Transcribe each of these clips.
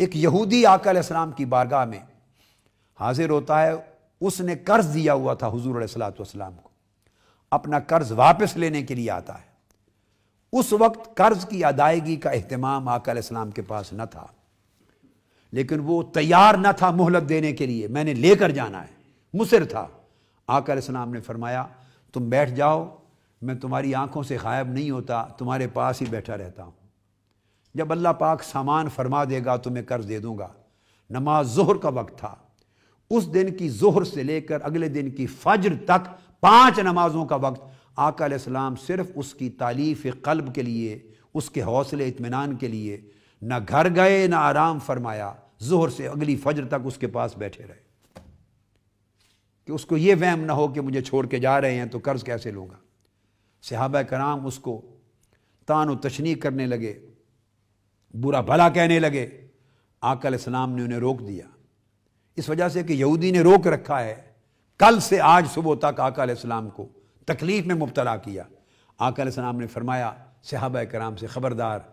एक यहूदी आकल इस्लाम की बारगाह में हाजिर होता है, उसने कर्ज दिया हुआ था हुजूर सलाम को। अपना कर्ज वापस लेने के लिए आता है। उस वक्त कर्ज की अदायगी का अहतमाम आकल इस्लाम के पास न था। लेकिन वो तैयार न था मोहलत देने के लिए। मैंने लेकर जाना है। मुसर था। आकर इस्लाम ने फरमाया, तुम बैठ जाओ, मैं तुम्हारी आँखों से गायब नहीं होता, तुम्हारे पास ही बैठा रहता हूँ। जब अल्लाह पाक सामान फरमा देगा तो मैं कर्ज दे दूँगा। नमाज़ जोहर का वक्त था। उस दिन की जोहर से लेकर अगले दिन की फज्र तक पाँच नमाजों का वक्त। आका इस्लाम सिर्फ़ उसकी तालीफ कल्ब के लिए, उसके हौसले इतमान के लिए न घर गए, ना आराम फरमाया। जोहर से अगली फज्र तक उसके पास बैठे रहे। कि उसको ये वहम ना हो कि मुझे छोड़ के जा रहे हैं तो कर्ज कैसे लूँगा? सहाबा कराम उसको तान तशनी करने लगे। बुरा भला कहने लगे। आकल इस्लाम ने उन्हें रोक दिया। इस वजह से कि यहूदी ने रोक रखा है। कल से आज सुबह तक आकल इस्लाम को तकलीफ़ में मुबतला किया। आकल इस्लाम ने फरमाया, सहाबा कराम से ख़बरदार,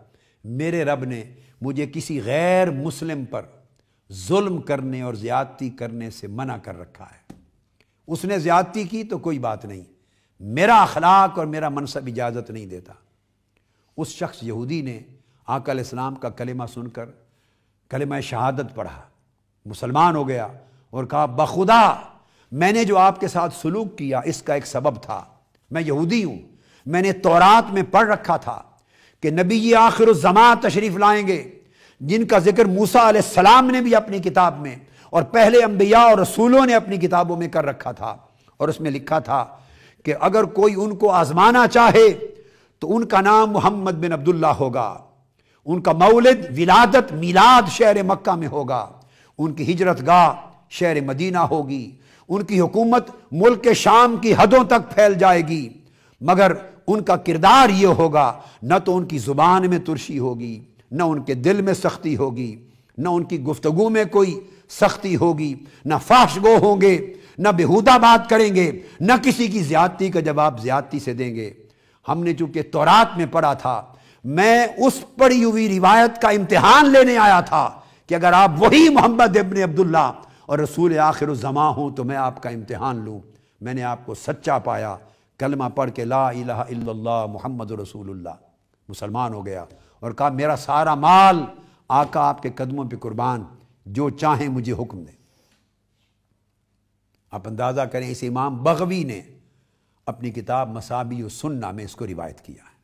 मेरे रब ने मुझे किसी गैर मुस्लिम पर जुल्म करने और ज़्यादती करने से मना कर रखा है। उसने ज़्यादती की तो कोई बात नहीं। मेरा अखलाक और मेरा मनसब इजाज़त नहीं देता। उस शख्स यहूदी ने आकल इस्लाम का कलिमा सुनकर, कलिमा शहादत पढ़ा, मुसलमान हो गया और कहा, बखुदा, मैंने जो आपके साथ सलूक किया, इसका एक सबब था। मैं यहूदी हूँ। मैंने तौरात में पढ़ रखा था कि नबी ये आखिर जमा तशरीफ़ लाएँगे, जिनका ज़िक्र मूसा सलाम ने भी अपनी किताब में और पहले अंबिया और रसूलों ने अपनी किताबों में कर रखा था। और उसमें लिखा था कि अगर कोई उनको आजमाना चाहे तो उनका नाम मोहम्मद बिन अब्दुल्ला होगा। उनका मौलद विलादत मिलाद शहर मक्का में होगा। उनकी हिजरत गाह शहर मदीना होगी। उनकी हुकूमत मुल्क के शाम की हदों तक फैल जाएगी। मगर उनका किरदार ये होगा, न तो उनकी ज़ुबान में तुरशी होगी, न उनके दिल में सख्ती होगी, न उनकी गुफ्तगु में कोई सख्ती होगी, न फाशगो होंगे, न बेहूदा बात करेंगे, न किसी की ज्यादती का जवाब ज्यादती से देंगे। हमने चूँकि तौरात में पढ़ा था मैं उस पड़ी हुई रिवायत का इम्तिहान लेने आया था कि अगर आप वही मोहम्मद इबन अब्दुल्ला और रसूल आखिर जमा हूँ तो मैं आपका इम्तिहान लूँ। मैंने आपको सच्चा पाया, कलमा पढ़ के ला इला मोहम्मद रसूलुल्लाह। मुसलमान हो गया और कहा, मेरा सारा माल आका आपके कदमों पे कुर्बान, जो चाहें मुझे हुक्म दें। आप अंदाज़ा करें, इस इमाम बगवी ने अपनी किताब मसाबी सुन्ना में इसको रिवायत किया है।